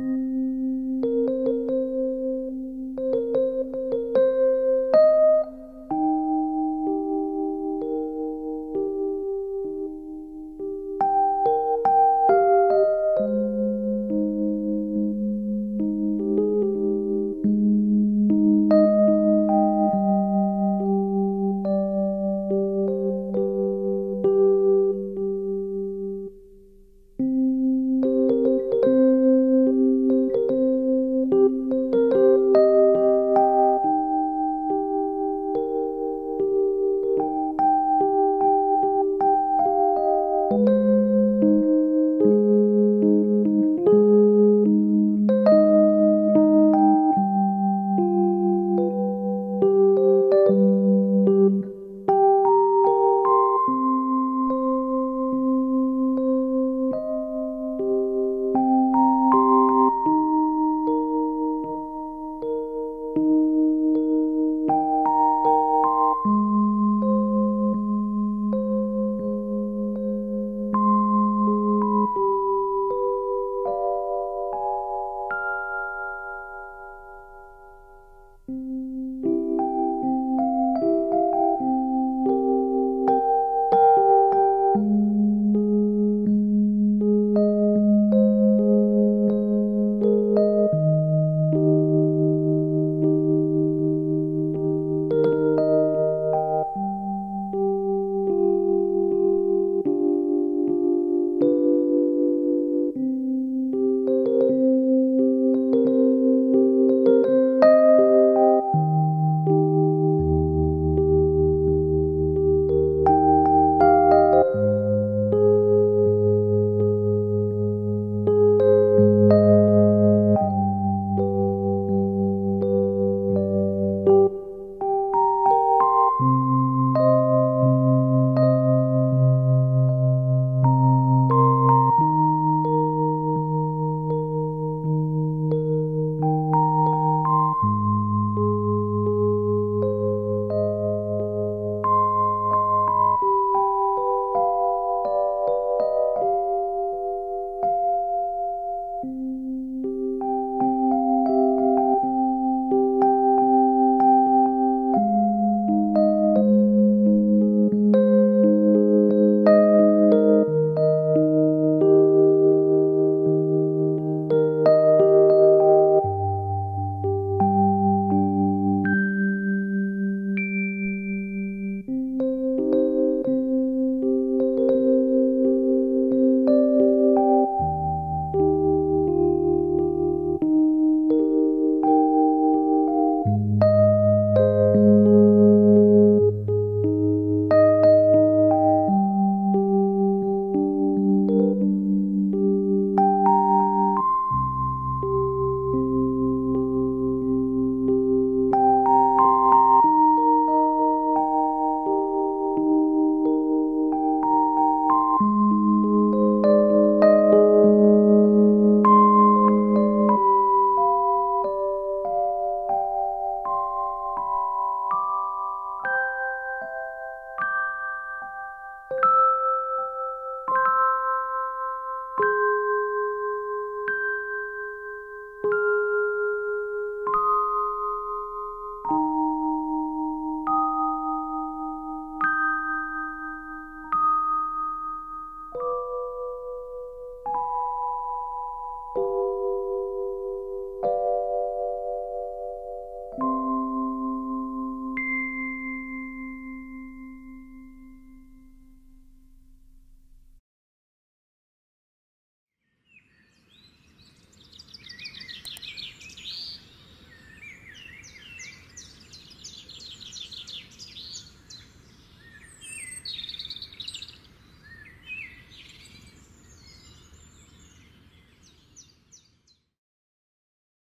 Música